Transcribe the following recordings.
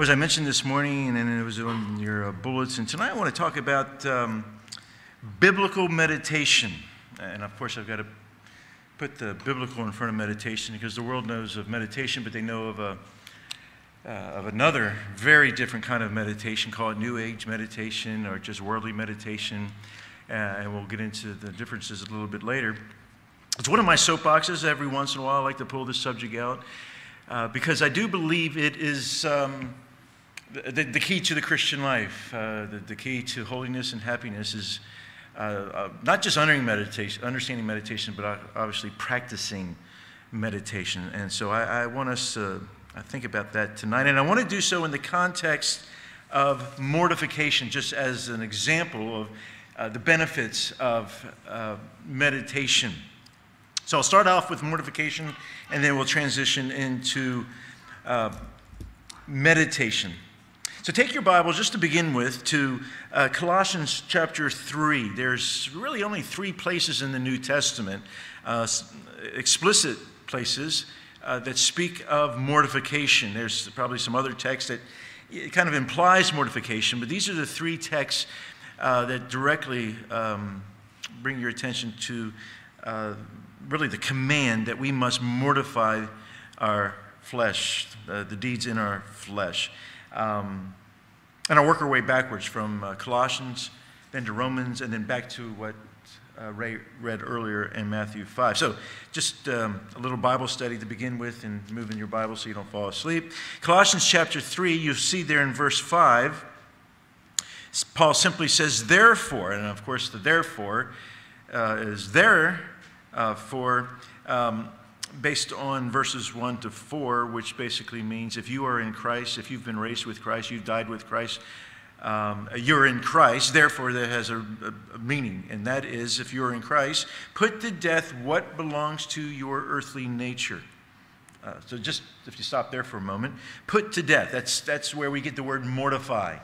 As I mentioned this morning, and it was on your uh, bullets, and tonight I want to talk about um, biblical meditation. And of course, I've got to put the biblical in front of meditation because the world knows of meditation, but they know of, a, uh, of another very different kind of meditation called New Age meditation or just worldly meditation. Uh, and we'll get into the differences a little bit later. It's one of my soapboxes. Every once in a while, I like to pull this subject out uh, because I do believe it is um, the, the, key to the Christian life. Uh, the, the, key to holiness and happiness is uh, uh not just meditation, understanding meditation, but obviously practicing meditation. And so I, I want us to think about that tonight. And I want to do so in the context of mortification, just as an example of uh, the benefits of uh, meditation. So I'll start off with mortification and then we'll transition into uh, meditation. So take your Bible just to begin with to uh, Colossians chapter 3. There's really only three places in the New Testament, uh, explicit places, uh, that speak of mortification. There's probably some other text that kind of implies mortification, but these are the three texts uh, that directly um, bring your attention to uh, really the command that we must mortify our flesh, uh, the deeds in our flesh. Um, and I'll work our way backwards from uh, Colossians, then to Romans, and then back to what uh, Ray read earlier in Matthew 5. So, just um, a little Bible study to begin with and move in your Bible so you don't fall asleep. Colossians chapter 3, you see there in verse 5, Paul simply says, therefore, and of course, the therefore uh, is there uh, for um, based on verses 1 to 4, which basically means if you are in Christ, if you've been raised with Christ, you've died with Christ, um, you're in Christ, therefore that has a, a, meaning, and that is if you're in Christ, put to death what belongs to your earthly nature. Uh, so just if you stop there for a moment, put to death. That's, that's where we get the word mortify.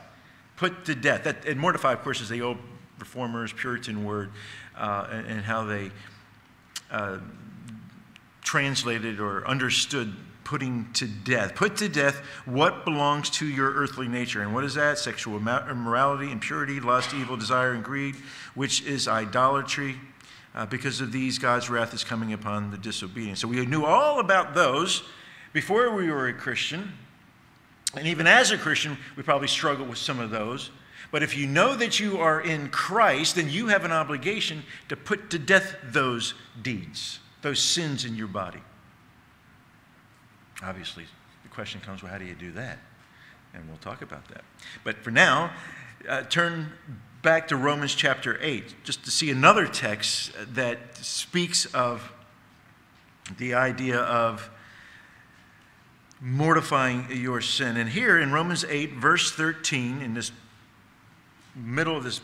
Put to death. That, and mortify, of course, is the old reformers, Puritan word, uh, and, and how they uh, translated or understood putting to death. Put to death what belongs to your earthly nature. And what is that? Sexual immorality, impurity, lust, evil, desire, and greed, which is idolatry. Uh, because of these, God's wrath is coming upon the disobedient. So we knew all about those before we were a Christian. And even as a Christian, we probably struggle with some of those. But if you know that you are in Christ, then you have an obligation to put to death those deeds, those sins in your body. Obviously, the question comes well, how do you do that? And we'll talk about that. But for now, uh, turn back to Romans chapter 8, just to see another text that speaks of the idea of mortifying your sin. And here in Romans 8, verse 13, in this middle of this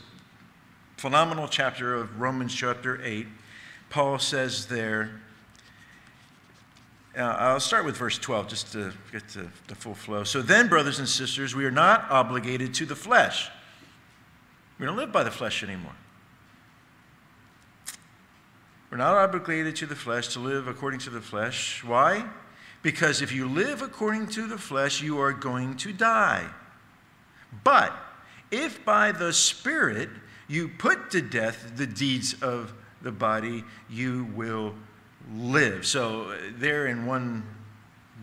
phenomenal chapter of Romans chapter 8, Paul says there, uh, I'll start with verse 12 just to get to the full flow. So then, brothers and sisters, we are not obligated to the flesh. We don't live by the flesh anymore. We're not obligated to the flesh to live according to the flesh. Why? Because if you live according to the flesh, you are going to die. But if by the Spirit you put to death the deeds of the body, you will live. So, there in one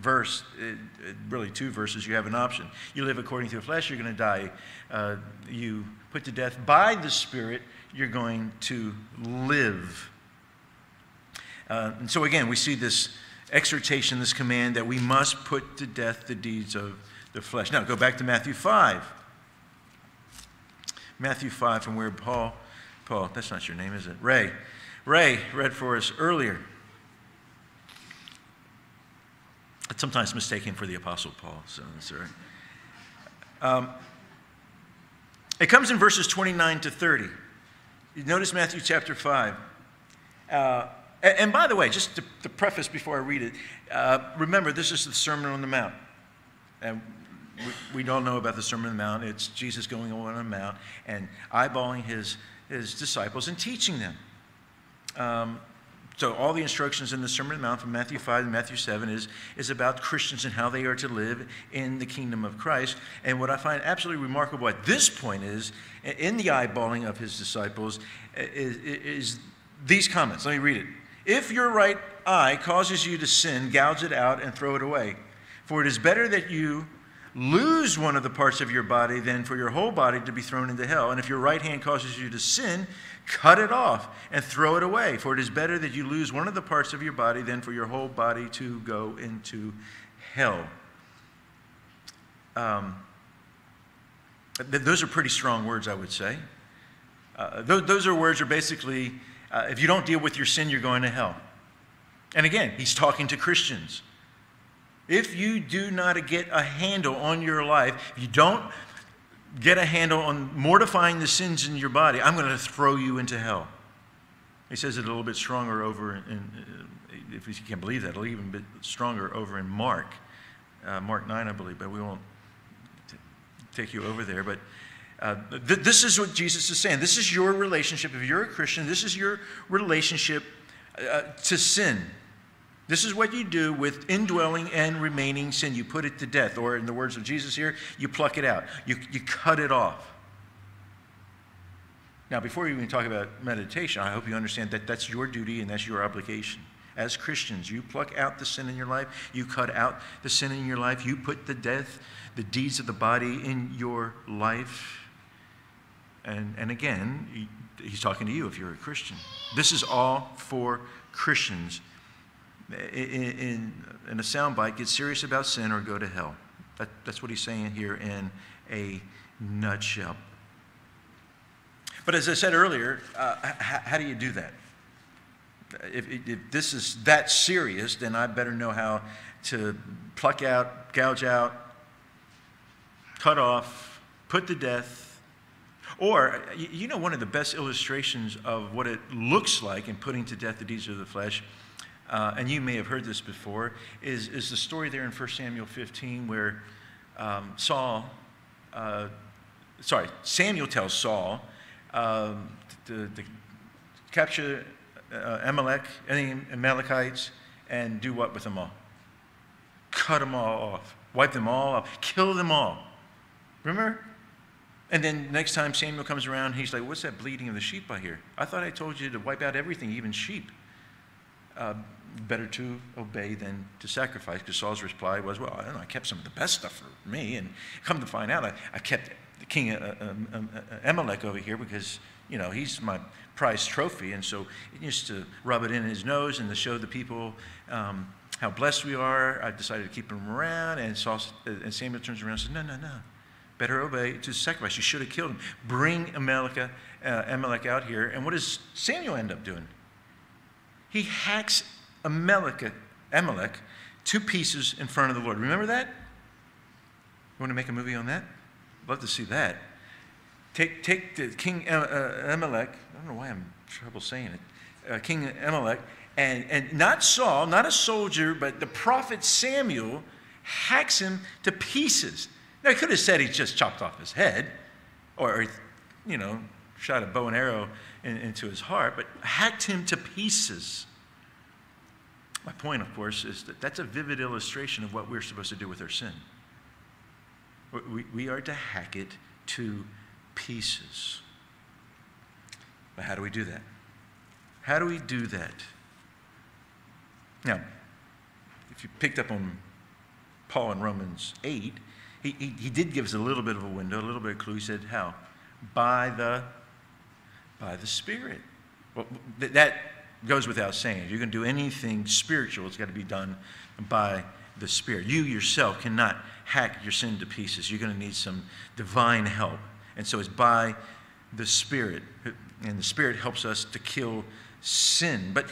verse, it, it, really two verses, you have an option. You live according to the flesh, you're going to die. Uh, you put to death by the Spirit, you're going to live. Uh, and so, again, we see this exhortation, this command that we must put to death the deeds of the flesh. Now, go back to Matthew 5. Matthew 5, from where Paul, Paul, that's not your name, is it? Ray. Ray read for us earlier. It's sometimes mistaken for the Apostle Paul, so that's all right. Um, it comes in verses 29 to 30. You notice Matthew chapter 5. Uh, and, and, by the way, just to, to, preface before I read it, uh, remember this is the Sermon on the Mount. And we, we all know about the Sermon on the Mount. It's Jesus going on a mount and eyeballing his, his disciples and teaching them. Um, So, all the instructions in the Sermon on the Mount from Matthew 5 and Matthew 7 is, is about Christians and how they are to live in the kingdom of Christ. And what I find absolutely remarkable at this point is, in the eyeballing of his disciples, is, is these comments. Let me read it. If your right eye causes you to sin, gouge it out and throw it away. For it is better that you lose one of the parts of your body than for your whole body to be thrown into hell. And if your right hand causes you to sin, cut it off and throw it away. For it is better that you lose one of the parts of your body than for your whole body to go into hell. Um, th- those are pretty strong words, I would say. Uh, th- those are words are basically uh, if you don't deal with your sin, you're going to hell. And again, he's talking to Christians. If you do not get a handle on your life, if you don't get a handle on mortifying the sins in your body, I'm going to throw you into hell. He says it a little bit stronger over in, uh, if you can't believe that, a little even bit stronger over in Mark, uh, Mark 9, I believe, but we won't t- take you over there. But uh, th- this is what Jesus is saying. This is your relationship. If you're a Christian, this is your relationship uh, to sin. This is what you do with indwelling and remaining sin. You put it to death, or in the words of Jesus here, you pluck it out, you, you cut it off. Now, before we even talk about meditation, I hope you understand that that's your duty and that's your obligation. As Christians, you pluck out the sin in your life, you cut out the sin in your life, you put the death, the deeds of the body in your life. And, and again, he's talking to you if you're a Christian. This is all for Christians in, in, a soundbite, get serious about sin or go to hell. That, that's what he's saying here in a nutshell. But as I said earlier, uh, how, how do you do that? If, if, this is that serious, then I better know how to pluck out, gouge out, cut off, put to death. Or, you know, one of the best illustrations of what it looks like in putting to death the deeds of the flesh uh, and you may have heard this before, is, is the story there in 1 Samuel 15 where um, Saul, uh, sorry, Samuel tells Saul um, to, to, capture uh, Amalek, any Amalekites, and do what with them all? Cut them all off, wipe them all off, kill them all. Remember? And then next time Samuel comes around, he's like, What's that bleeding of the sheep I hear? I thought I told you to wipe out everything, even sheep. Uh, better to obey than to sacrifice. Because Saul's reply was, Well, I don't know, I kept some of the best stuff for me. And come to find out, I, I kept the king uh, um, um, uh, Amalek over here because, you know, he's my prized trophy. And so he used to rub it in his nose and to show the people um, how blessed we are. I decided to keep him around. And, Saul, uh, and Samuel turns around and says, No, no, no. Better obey to sacrifice. You should have killed him. Bring Amalek, uh, Amalek out here. And what does Samuel end up doing? He hacks Amalek, Amalek two pieces in front of the Lord. Remember that? You want to make a movie on that? Love to see that. Take, take the King uh, Amalek, I don't know why I'm trouble saying it, uh, King Amalek, and, and not Saul, not a soldier, but the prophet Samuel hacks him to pieces. Now, he could have said he just chopped off his head, or, you know, shot a bow and arrow in, into his heart, but hacked him to pieces. My point, of course, is that that's a vivid illustration of what we're supposed to do with our sin. We, we are to hack it to pieces. But how do we do that? How do we do that? Now, if you picked up on Paul in Romans 8, he, he, he did give us a little bit of a window, a little bit of clue. He said, How? By the, by the Spirit. Well, that goes without saying. If you're going to do anything spiritual, it's got to be done by the Spirit. You yourself cannot hack your sin to pieces. You're going to need some divine help. And so it's by the Spirit. And the Spirit helps us to kill sin. But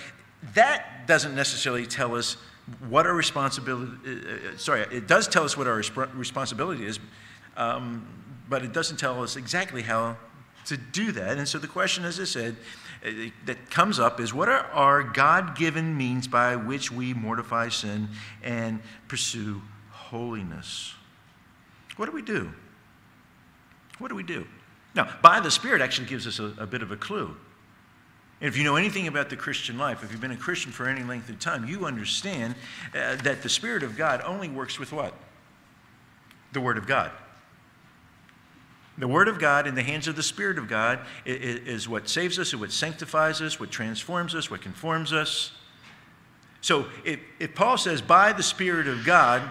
that doesn't necessarily tell us what our responsibility uh, uh sorry it does tell us what our resp- responsibility is um, but it doesn't tell us exactly how to do that and so the question as i said that comes up is what are our God given means by which we mortify sin and pursue holiness? What do we do? What do we do? Now, by the Spirit actually gives us a, a bit of a clue. If you know anything about the Christian life, if you've been a Christian for any length of time, you understand uh, that the Spirit of God only works with what? The Word of God. The Word of God in the hands of the Spirit of God is what saves us, and what sanctifies us, what transforms us, what conforms us. So if, if Paul says, by the Spirit of God,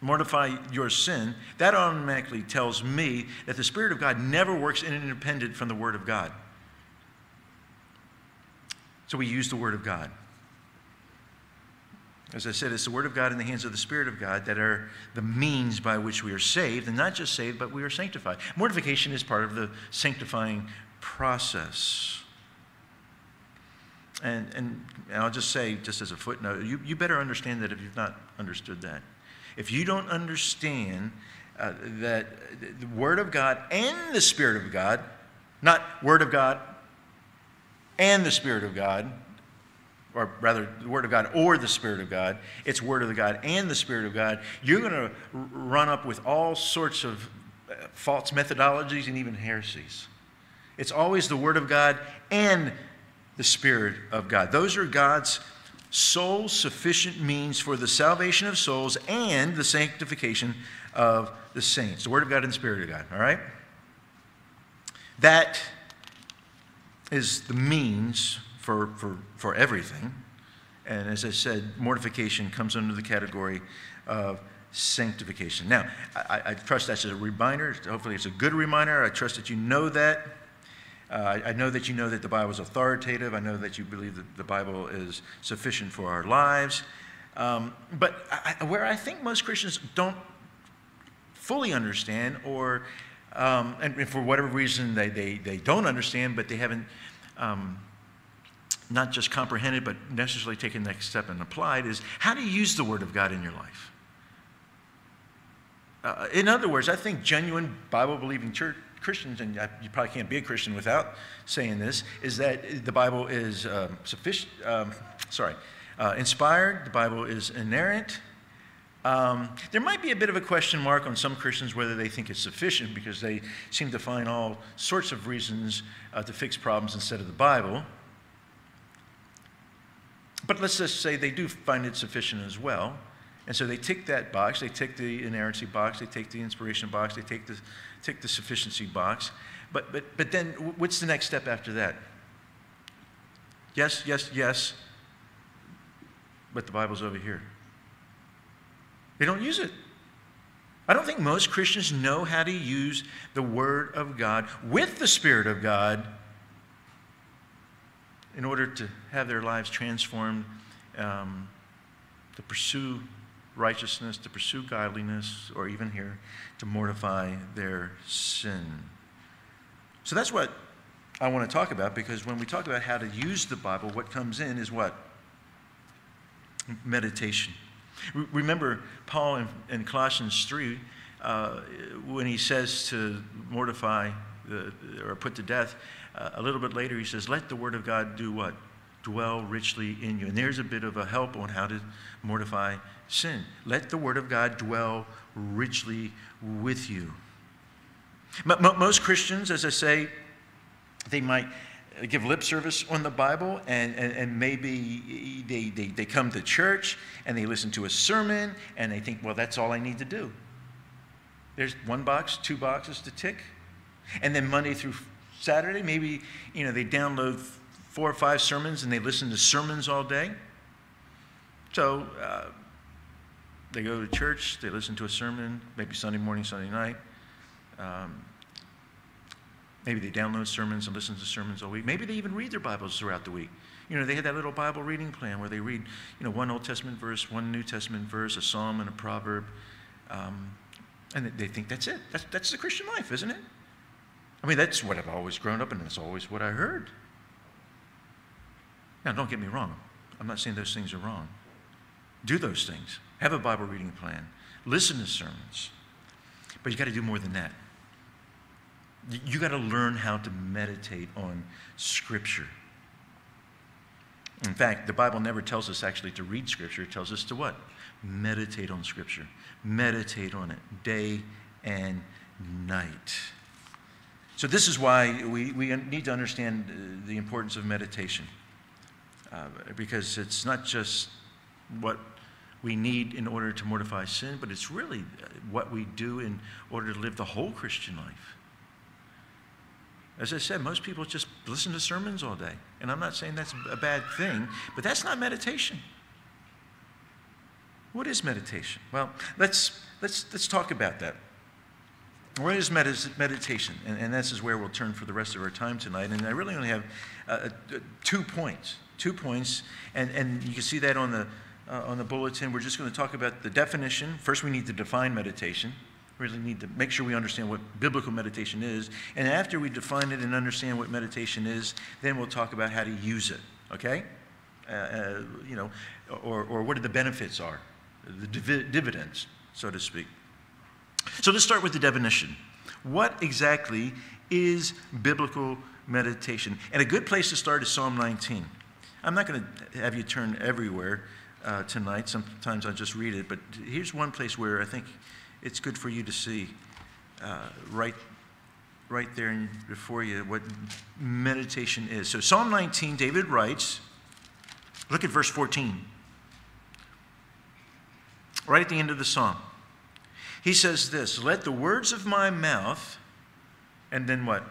mortify your sin, that automatically tells me that the Spirit of God never works independent from the Word of God. So we use the Word of God. As I said, it's the Word of God in the hands of the Spirit of God that are the means by which we are saved, and not just saved, but we are sanctified. Mortification is part of the sanctifying process. And, and, I'll just say, just as a footnote, you, you better understand that if you've not understood that. If you don't understand uh, that the Word of God and the Spirit of God, not Word of God and the Spirit of God, or rather, the Word of God or the Spirit of God, it's Word of God and the Spirit of God, you're going to run up with all sorts of uh, false methodologies and even heresies. It's always the Word of God and the Spirit of God. Those are God's sole sufficient means for the salvation of souls and the sanctification of the saints. The Word of God and the Spirit of God, all right? That is the means for, for, for everything. And as I said, mortification comes under the category of sanctification. Now, I, I trust that's a reminder. Hopefully, it's a good reminder. I trust that you know that. Uh, I, I, know that you know that the Bible is authoritative. I know that you believe that the Bible is sufficient for our lives. Um, but I, where I think most Christians don't fully understand, or um, and for whatever reason they, they, they don't understand, but they haven't um, not just comprehended, but necessarily taken the next step and applied, is how to use the Word of God in your life. Uh, in other words, I think genuine Bible believing church Christians, and you probably can't be a Christian without saying this, is that the Bible is um, sufficient, um, sorry, uh, inspired, the Bible is inerrant. Um, there might be a bit of a question mark on some Christians whether they think it's sufficient because they seem to find all sorts of reasons uh, to fix problems instead of the Bible. But let's just say they do find it sufficient as well. And so they tick that box, they tick the inerrancy box, they take the inspiration box, they take the, tick the sufficiency box. But, but, but then what's the next step after that? Yes, yes, yes. But the Bible's over here. They don't use it. I don't think most Christians know how to use the Word of God with the Spirit of God in order to have their lives transformed, um, to pursue righteousness, to pursue godliness, or even here, to mortify their sin. So that's what I want to talk about because when we talk about how to use the Bible, what comes in is what? Meditation. Remember Paul in, in Colossians 3 uh, when he says to mortify the, or put to death, a little bit later he says, Let the word of God do what? Dwell richly in you. And there's a bit of a help on how to mortify sin. Let the word of God dwell richly with you. Most Christians, as I say, they might give lip service on the Bible, and, and, and, maybe they, they, they come to church and they listen to a sermon and they think, well, that's all I need to do. There's one box, two boxes to tick. And then Monday through Saturday, maybe you know, they download four or five sermons and they listen to sermons all day. So uh, they go to church, they listen to a sermon, maybe Sunday morning, Sunday night. Um, maybe they download sermons and listen to sermons all week. Maybe they even read their Bibles throughout the week. You know, they had that little Bible reading plan where they read, you know, one Old Testament verse, one New Testament verse, a psalm and a proverb. Um, and they think that's it. That's, that's the Christian life, isn't it? I mean, that's what I've always grown up in, and that's always what I heard. Now, don't get me wrong. I'm not saying those things are wrong. Do those things. Have a Bible reading plan. Listen to sermons. But you got to do more than that. You got to learn how to meditate on Scripture. In fact, the Bible never tells us actually to read Scripture. It tells us to what? Meditate on Scripture. Meditate on it day and night. So, this is why we, we need to understand the importance of meditation. Uh, because it's not just what we need in order to mortify sin, but it's really uh, what we do in order to live the whole Christian life. As I said, most people just listen to sermons all day. And I'm not saying that's a bad thing, but that's not meditation. What is meditation? Well, let's, let's, let's talk about that. What is meditation? And, and, this is where we'll turn for the rest of our time tonight. And I really only have uh, uh, two points. Two points. And, and you can see that on the, uh, on the bulletin. We're just going to talk about the definition. First, we need to define meditation. We really need to make sure we understand what biblical meditation is. And after we define it and understand what meditation is, then we'll talk about how to use it. Okay? Uh, uh, you know, or, or what are the benefits are, the div- dividends, so to speak. So let's start with the definition. What exactly is biblical meditation? And a good place to start is Psalm 19. I'm not going to have you turn everywhere uh, tonight. Sometimes I just read it, but here's one place where I think it's good for you to see uh, right, right there before you what meditation is. So, Psalm 19, David writes, look at verse 14. Right at the end of the psalm. He says this Let the words of my mouth, and then what?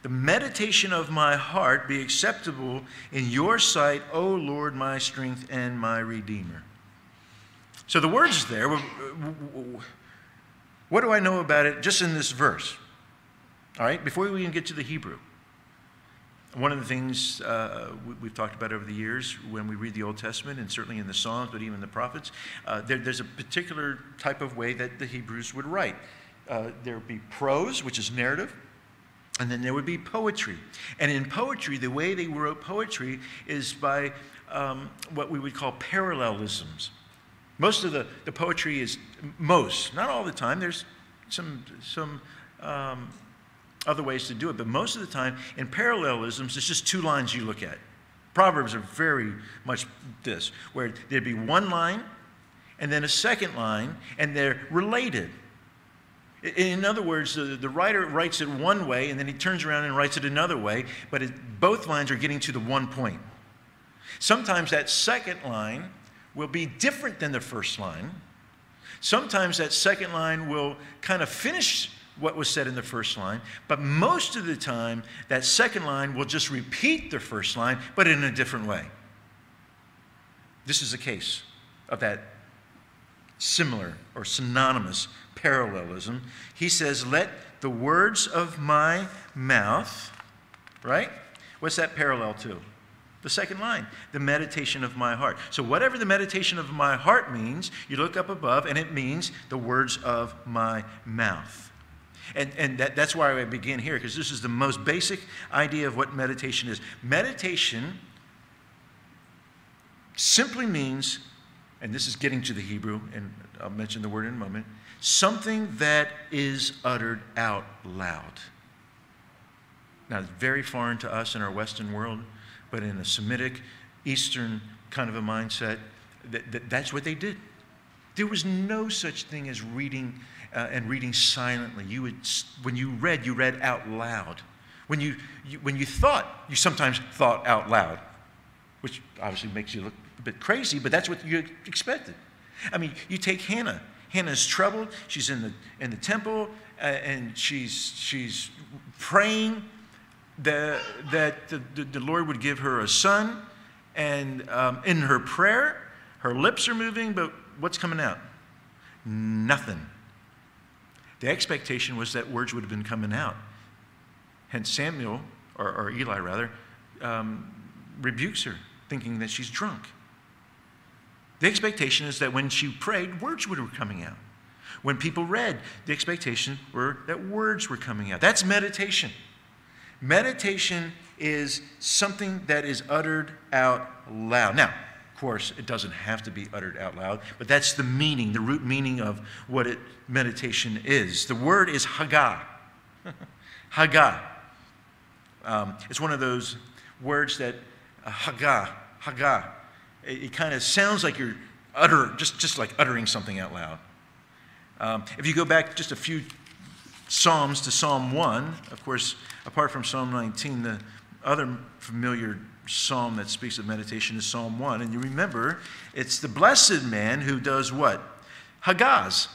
The meditation of my heart be acceptable in your sight, O Lord, my strength and my redeemer. So the words there, what do I know about it just in this verse? All right, before we even get to the Hebrew. One of the things uh, we've talked about over the years when we read the Old Testament, and certainly in the Psalms, but even the prophets, uh, there, there's a particular type of way that the Hebrews would write. Uh, there would be prose, which is narrative, and then there would be poetry. And in poetry, the way they wrote poetry is by um, what we would call parallelisms. Most of the, the poetry is, most, not all the time, there's some, some um, other ways to do it, but most of the time in parallelisms, it's just two lines you look at. Proverbs are very much this, where there'd be one line and then a second line, and they're related. In other words, the, the writer writes it one way and then he turns around and writes it another way, but it, both lines are getting to the one point. Sometimes that second line will be different than the first line. Sometimes that second line will kind of finish what was said in the first line, but most of the time, that second line will just repeat the first line, but in a different way. This is a case of that similar or synonymous parallelism. He says, Let the words of my mouth, right? What's that parallel to? The second line, the meditation of my heart. So, whatever the meditation of my heart means, you look up above and it means the words of my mouth. And, and that, that's why I begin here, because this is the most basic idea of what meditation is. Meditation simply means, and this is getting to the Hebrew, and I'll mention the word in a moment, something that is uttered out loud. Now, it's very foreign to us in our Western world, but in a Semitic, Eastern kind of a mindset, that, that, that's what they did. There was no such thing as reading uh, and reading silently. You would, when you read, you read out loud. When you, you, when you thought, you sometimes thought out loud, which obviously makes you look a bit crazy, but that's what you expected. I mean, you take Hannah. Hannah's troubled. She's in the, in the temple, uh, and she's, she's praying that, that the, the, the Lord would give her a son. And um, in her prayer, her lips are moving, but what's coming out? Nothing. The expectation was that words would have been coming out. Hence, Samuel, or, or Eli rather, um, rebukes her, thinking that she's drunk. The expectation is that when she prayed, words would have been coming out. When people read, the expectation were that words were coming out. That's meditation. Meditation is something that is uttered out loud. Now, of course, it doesn't have to be uttered out loud, but that's the meaning, the root meaning of what it, meditation is. The word is haggah. haggah. Um, it's one of those words that uh, haggah. It, it kind of sounds like you're utter, just, just like uttering something out loud. Um, if you go back just a few Psalms to Psalm 1. Of course, apart from Psalm 19, the other familiar psalm that speaks of meditation is Psalm 1. And you remember, it's the blessed man who does what? Hagaz.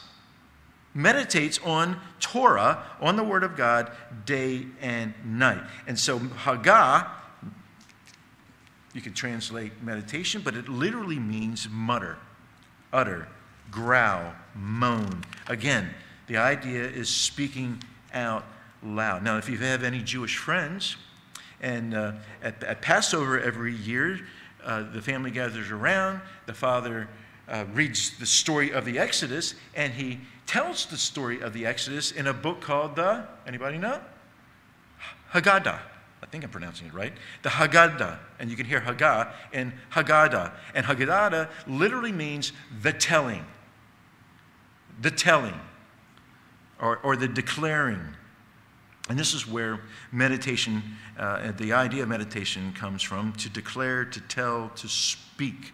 Meditates on Torah, on the Word of God, day and night. And so, Hagah, you can translate meditation, but it literally means mutter, utter, growl, moan. Again, the idea is speaking out loud. Now, if you have any Jewish friends, and uh, at, at, Passover every year, uh, the family gathers around, the father uh, reads the story of the Exodus, and he tells the story of the Exodus in a book called the, anybody know? Haggadah. I think I'm pronouncing it right. The Haggadah. And you can hear Haggah in Haggadah. And Haggadah literally means the telling. The telling. Or, or the declaring. And this is where meditation, uh, the idea of meditation comes from to declare, to tell, to speak.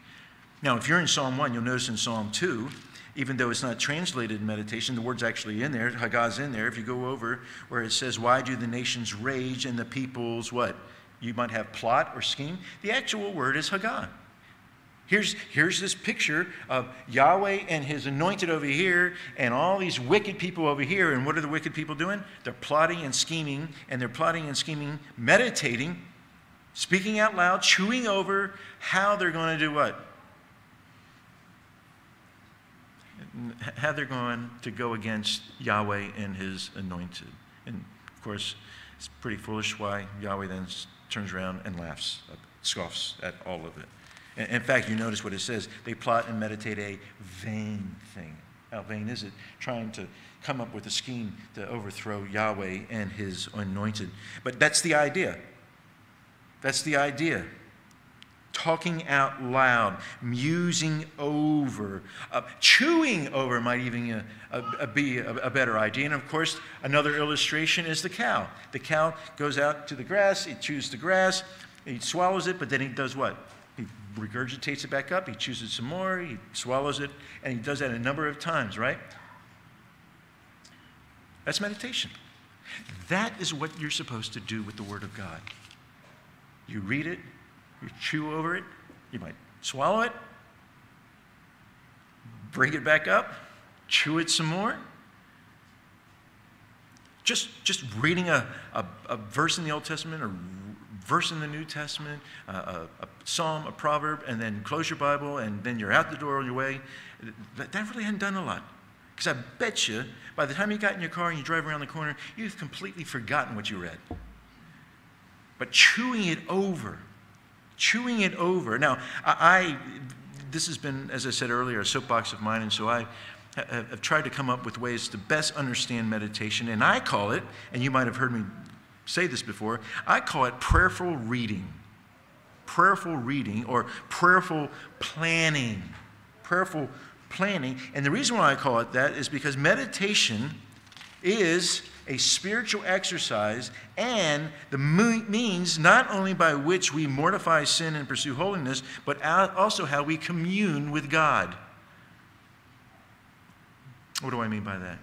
Now, if you're in Psalm 1, you'll notice in Psalm 2, even though it's not translated meditation, the word's actually in there, Haggah's in there. If you go over where it says, Why do the nations rage and the peoples what? You might have plot or scheme. The actual word is Haggah. Here's, here's this picture of Yahweh and his anointed over here, and all these wicked people over here. And what are the wicked people doing? They're plotting and scheming, and they're plotting and scheming, meditating, speaking out loud, chewing over how they're going to do what? how they're going to go against Yahweh and his anointed. And of course, it's pretty foolish why Yahweh then turns around and laughs, scoffs at all of it. In fact, you notice what it says they plot and meditate a vain thing. How vain is it? Trying to come up with a scheme to overthrow Yahweh and his anointed. But that's the idea. That's the idea talking out loud, musing over, uh, chewing over might even uh, uh, be a, a, better idea. And of course, another illustration is the cow. The cow goes out to the grass, it chews the grass, it swallows it, but then it does what? Regurgitates it back up, he chews it some more, he swallows it, and he does that a number of times, right? That's meditation. That is what you're supposed to do with the Word of God. You read it, you chew over it, you might swallow it, bring it back up, chew it some more. Just, just reading a, a, a verse in the Old Testament or verse in the New Testament, a, a, psalm, a proverb, and then close your Bible, and then you're out the door on your way. That, that really hadn't done a lot. Because I bet you, by the time you got in your car and you drive around the corner, you've completely forgotten what you read. But chewing it over, chewing it over. Now, I, I, this has been, as I said earlier, a soapbox of mine, and so I have tried to come up with ways to best understand meditation, and I call it, and you might have heard me say this before, I call it prayerful reading. Prayerful reading or prayerful planning. Prayerful planning. And the reason why I call it that is because meditation is a spiritual exercise and the means not only by which we mortify sin and pursue holiness, but also how we commune with God. What do I mean by that?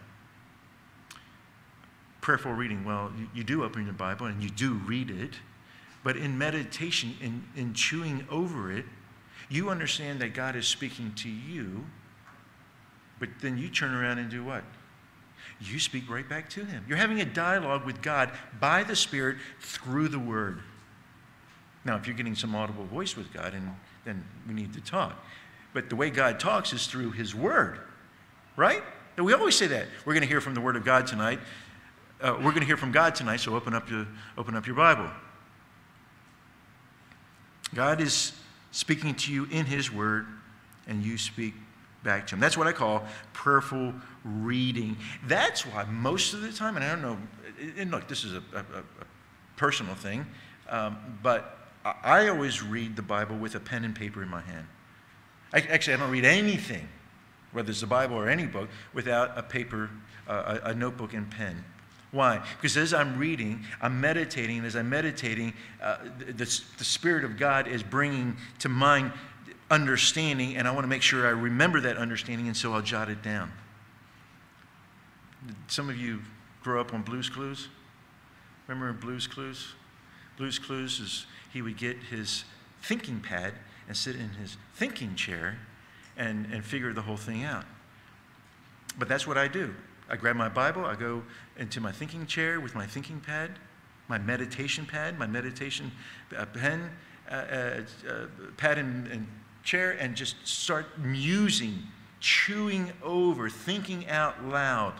Prayerful reading. Well, you, you do open your Bible and you do read it, but in meditation, in, in chewing over it, you understand that God is speaking to you, but then you turn around and do what? you speak right back to him. You're having a dialogue with God by the Spirit through the Word. Now, if you're getting some audible voice with God, and then we need to talk. But the way God talks is through His Word, right? And we always say that. We're going to hear from the Word of God tonight. Uh, we're going to hear from God tonight, so open up, your, open up your Bible. God is speaking to you in His Word, and you speak back to Him. That's what I call prayerful reading. That's why most of the time, and I don't know, and look, this is a, a, a personal thing, um, but I always read the Bible with a pen and paper in my hand. I, actually, I don't read anything, whether it's the Bible or any book, without a paper, uh, a, a notebook and pen. Why? Because as I'm reading, I'm meditating. And as I'm meditating, uh, the, the Spirit of God is bringing to mind understanding, and I want to make sure I remember that understanding, and so I'll jot it down. Some of you grow up on Blue's Clues? Remember Blue's Clues? Blue's Clues is he would get his thinking pad and sit in his thinking chair and, and figure the whole thing out. But that's what I do. I grab my Bible, I go into my thinking chair with my thinking pad, my meditation pad, my meditation uh, pen, uh, uh, uh, pad and, and chair, and just start musing, chewing over, thinking out loud.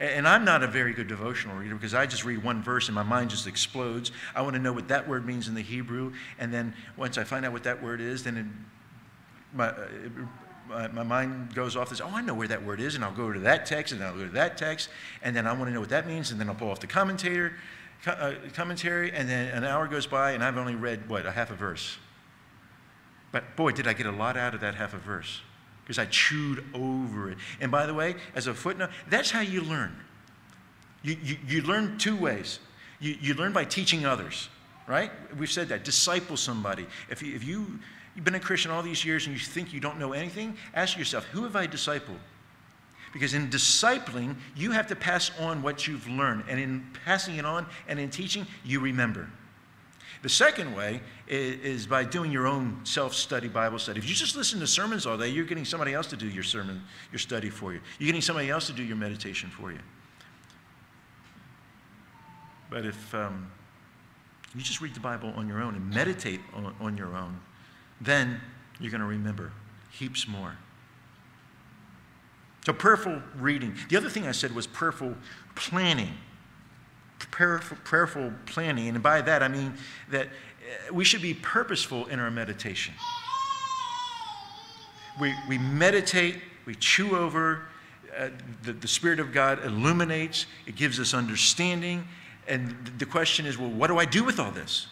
And I'm not a very good devotional reader because I just read one verse and my mind just explodes. I want to know what that word means in the Hebrew. And then once I find out what that word is, then it, my, it, my, my, mind goes off this, oh, I know where that word is. And I'll go to that text and I'll go to that text. And then I want to know what that means. And then I'll pull off the commentator, uh, commentary. And then an hour goes by and I've only read, what, a half a verse. But boy, did I get a lot out of that half a verse because I chewed over it. And by the way, as a footnote, that's how you learn. You, you, you learn two ways. You, you learn by teaching others, right? We've said that. Disciple somebody. If, you, if you, you've been a Christian all these years and you think you don't know anything, ask yourself, who have I discipled? Because in discipling, you have to pass on what you've learned. And in passing it on and in teaching, you remember. The second way is, by doing your own self study Bible study. If you just listen to sermons all day, you're getting somebody else to do your sermon, your study for you. You're getting somebody else to do your meditation for you. But if um, you just read the Bible on your own and meditate on, on your own, then you're going to remember heaps more. So, prayerful reading. The other thing I said was prayerful planning prayerful, prayerful planning. And by that, I mean that uh, we should be purposeful in our meditation. We, we meditate, we chew over, uh, the, the Spirit of God illuminates, it gives us understanding. And the question is, well, what do I do with all this?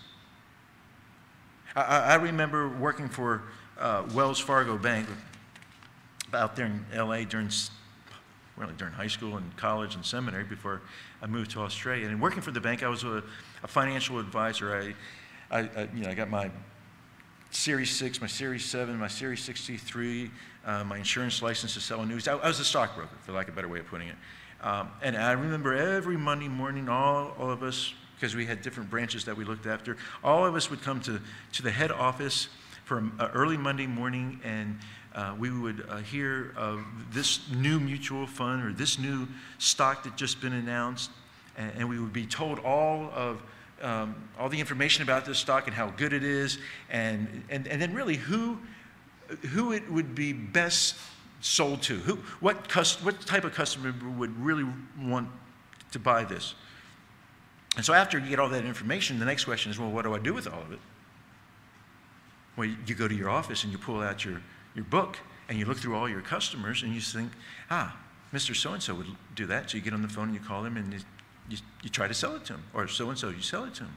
I, I remember working for uh, Wells Fargo Bank out there in LA during really during high school and college and seminary before I moved to Australia. And working for the bank, I was a, a financial advisor. I, I, I, you know, I got my Series 6, my Series 7, my Series 63, uh, my insurance license to sell annuities. I, I was a stockbroker, for lack of a better way of putting it. Um, and I remember every Monday morning, all, all of us, because we had different branches that we looked after, all of us would come to, to the head office from an early Monday morning and uh, we would uh, hear of this new mutual fund or this new stock that just been announced, and, and we would be told all of um, all the information about this stock and how good it is, and, and, and then really who, who it would be best sold to. Who, what, cust- what type of customer would really want to buy this? And so after you get all that information, the next question is, well, what do I do with all of it? Well, you go to your office and you pull out your your book and you look through all your customers and you think, ah, Mr. So and so would do that. So you get on the phone and you call him and you, you, you try to sell it to him. Or so and so, you sell it to him.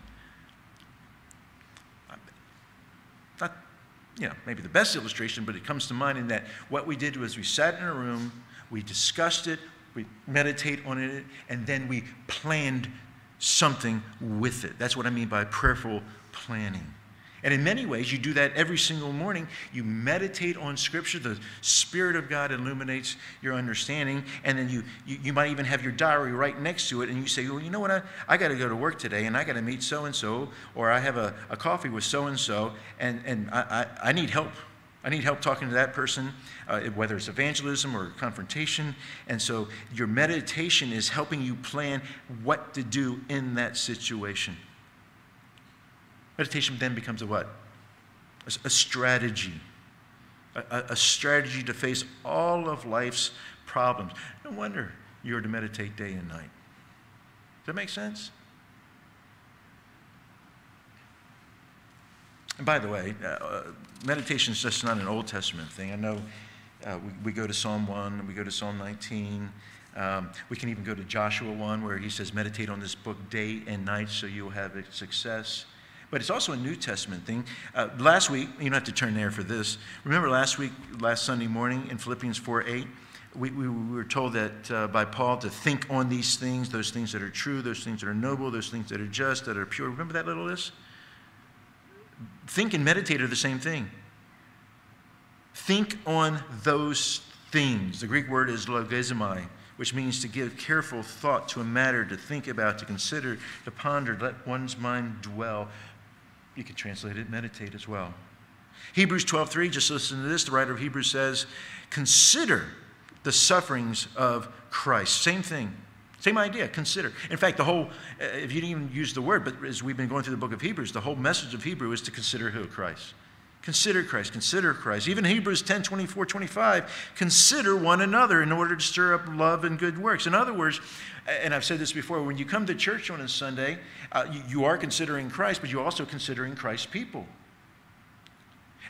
Not, you know, maybe the best illustration, but it comes to mind in that what we did was we sat in a room, we discussed it, we meditate on it, and then we planned something with it. That's what I mean by prayerful planning. And in many ways, you do that every single morning. You meditate on Scripture. The Spirit of God illuminates your understanding. And then you, you, you might even have your diary right next to it. And you say, well, you know what? I, I got to go to work today and I got to meet so and so, or I have a, a coffee with so and so, and, I, I, I need help. I need help talking to that person, uh, whether it's evangelism or confrontation. And so your meditation is helping you plan what to do in that situation. Meditation then becomes a what? A, a strategy. A, a strategy to face all of life's problems. No wonder you're to meditate day and night. Does that make sense? And by the way, uh, meditation is just not an Old Testament thing. I know uh, we, we, go to Psalm 1, we go to Psalm 19. Um, we can even go to Joshua 1, where he says, Meditate on this book day and night so you'll have success but it's also a New Testament thing. Uh, last week, you don't have to turn there for this. Remember last week, last Sunday morning in Philippians 4 8? We, we, we were told that uh, by Paul to think on these things, those things that are true, those things that are noble, those things that are just, that are pure. Remember that little list? Think and meditate are the same thing. Think on those things. The Greek word is logizomai, which means to give careful thought to a matter, to think about, to consider, to ponder, let one's mind dwell. You can translate it meditate as well. Hebrews 12:3, just listen to this. The writer of Hebrews says, "Consider the sufferings of Christ." Same thing. Same idea, consider. In fact, the whole, uh, if you didn't even use the word, but as we've been going through the book of Hebrews, the whole message of Hebrew is to consider who? Christ. Consider Christ, consider Christ. Even Hebrews 10 24, 25, consider one another in order to stir up love and good works. In other words, and I've said this before, when you come to church on a Sunday, uh, you, you are considering Christ, but you're also considering Christ's people.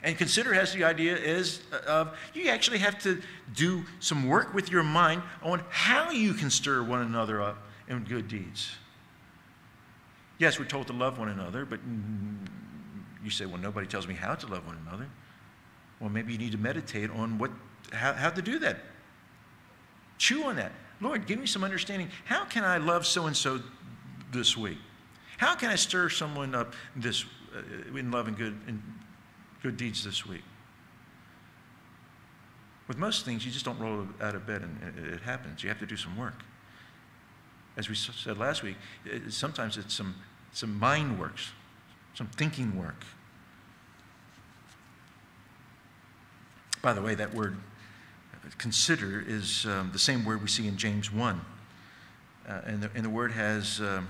And consider has the idea is of you actually have to do some work with your mind on how you can stir one another up in good deeds. Yes, we're told to love one another, but you say, well, nobody tells me how to love one another. Well, maybe you need to meditate on what, how, how to do that. Chew on that. Lord, give me some understanding. How can I love so and so this week? How can I stir someone up this uh, in love and good and good deeds this week? With most things, you just don't roll out of bed and it happens. You have to do some work. As we said last week, sometimes it's some, some mind works, some thinking work. By the way, that word consider is um, the same word we see in James 1. Uh, and, the, and, the, word has um,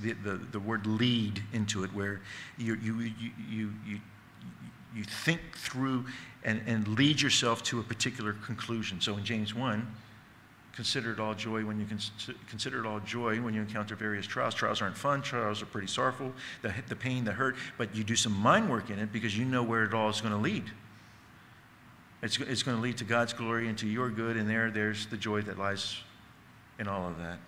the, the, the, word lead into it, where you, you, you, you, you, you think through and, and lead yourself to a particular conclusion. So in James 1, consider it all joy when you consider it all joy when you encounter various trials. Trials aren't fun. Trials are pretty sorrowful. The, the pain, the hurt, but you do some mind work in it because you know where it all is going to lead. It's, it's going to lead to God's glory and to your good, and there, there's the joy that lies in all of that.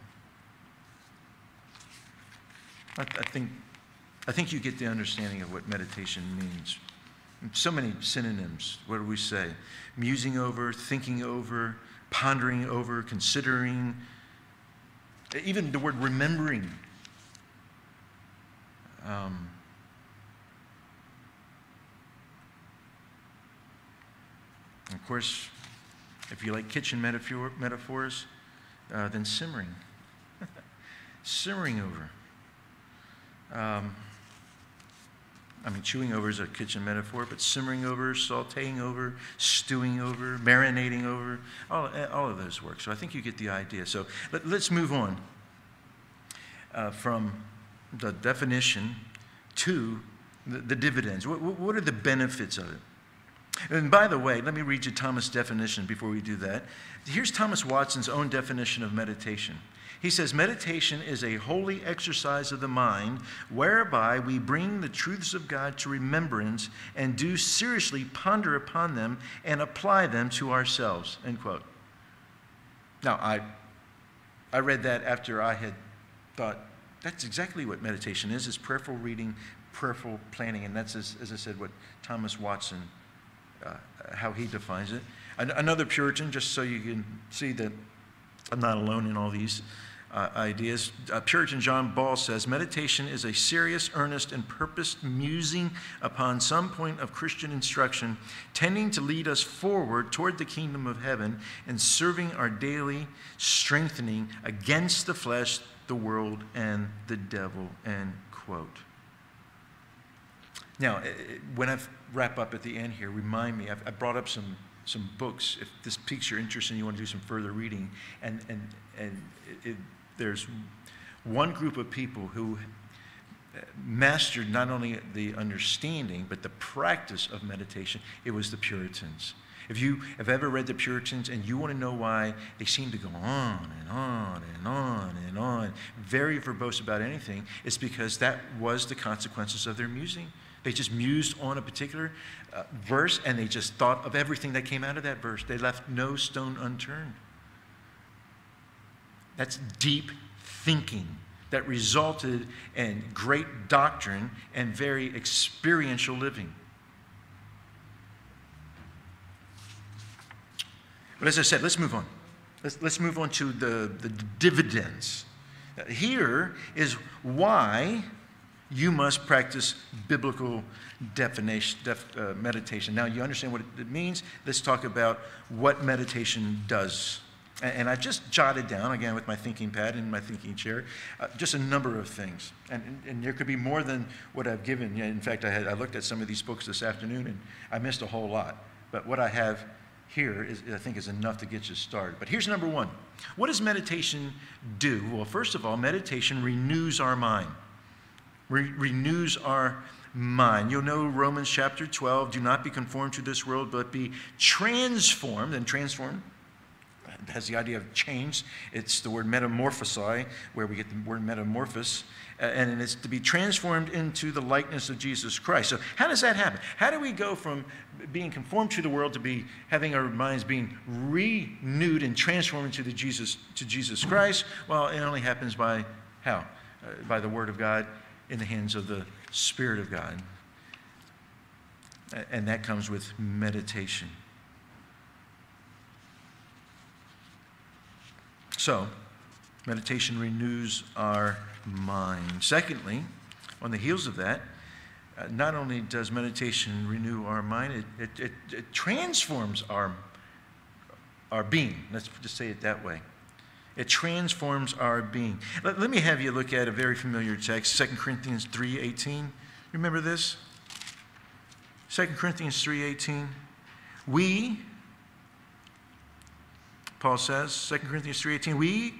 I, I think, I think you get the understanding of what meditation means. So many synonyms. What do we say? Musing over, thinking over, pondering over, considering, even the word remembering. Um, of course, if you like kitchen metaphor, metaphors, uh, then simmering. simmering over. Um, I mean, chewing over is a kitchen metaphor, but simmering over, sauteing over, stewing over, marinating over, all, all of those work. So I think you get the idea. So let, us move on uh, from the definition to the, the dividends. What, what are the benefits of it? And by the way, let me read you Thomas' definition before we do that. Here's Thomas Watson's own definition of meditation. He says, Meditation is a holy exercise of the mind whereby we bring the truths of God to remembrance and do seriously ponder upon them and apply them to ourselves. End quote. Now, I, I read that after I had thought, that's exactly what meditation is. It's prayerful reading, prayerful planning, and that's, as, as I said, what Thomas Watson, uh, how he defines it. Another Puritan, just so you can see that I'm not alone in all these, uh, ideas. Uh, Puritan John Ball says meditation is a serious, earnest, and purposed musing upon some point of Christian instruction, tending to lead us forward toward the kingdom of heaven and serving our daily strengthening against the flesh, the world, and the devil. End quote. Now, uh, when I wrap up at the end here, remind me, I've, I brought up some some books if this piques your interest and you want to do some further reading and and and it, there's one group of people who mastered not only the understanding but the practice of meditation. It was the puritans. If you have ever read the puritans and you want to know why they seem to go on and on and on and on very verbose about anything it's because that was the consequences of their musing. They just mused on a particular uh, verse and they just thought of everything that came out of that verse. They left no stone unturned that's deep thinking that resulted in great doctrine and very experiential living. But as I said, let's move on. Let's, let's move on to the, the dividends. Here is why you must practice biblical definition, def, uh, meditation. Now, you understand what it means? Let's talk about what meditation does And I just jotted down, again with my thinking pad and my thinking chair, uh, just a number of things. And, and, there could be more than what I've given. In fact, I, had, I looked at some of these books this afternoon and I missed a whole lot. But what I have here is, I think, is enough to get you started. But here's number one What does meditation do? Well, first of all, meditation renews our mind, Re- renews our mind. You'll know Romans chapter 12 do not be conformed to this world, but be transformed. And transformed has the idea of change. It's the word metamorphosai, where we get the word metamorphosis, and it's to be transformed into the likeness of Jesus Christ. So, how does that happen? How do we go from being conformed to the world to be having our minds being renewed and transformed into the Jesus to Jesus Christ? Well, it only happens by how? Uh, by the Word of God in the hands of the Spirit of God, and that comes with meditation. So, meditation renews our mind. Secondly, on the heels of that, uh, not only does meditation renew our mind, it, it, it, it, transforms our, our being. Let's just say it that way. It transforms our being. Let, let me have you look at a very familiar text, 2 Corinthians 3.18. Remember this? 2 Corinthians 3.18. We Paul says, 2 Corinthians 3.18, we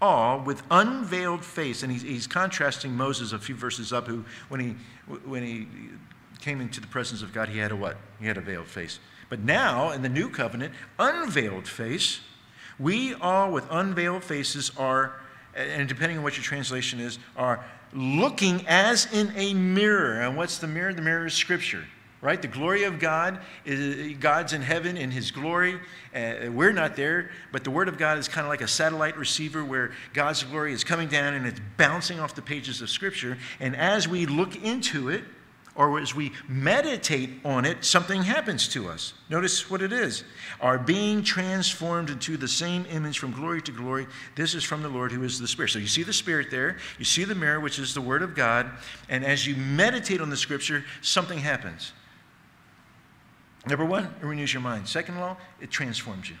all with unveiled face, and he's, he's, contrasting Moses a few verses up, who, when he, when he came into the presence of God, he had a what? He had a veiled face. But now, in the new covenant, unveiled face, we all with unveiled faces are, and depending on what your translation is, are looking as in a mirror. And what's the mirror? The mirror is Scripture right? The glory of God, is, God's in heaven in his glory. Uh, we're not there, but the Word of God is kind of like a satellite receiver where God's glory is coming down and it's bouncing off the pages of Scripture. And as we look into it, or as we meditate on it, something happens to us. Notice what it is. Our being transformed into the same image from glory to glory. This is from the Lord who is the Spirit. So you see the Spirit there, you see the mirror, which is the Word of God, and as you meditate on the Scripture, something happens. Number one, it renews your mind. Second law, it transforms you.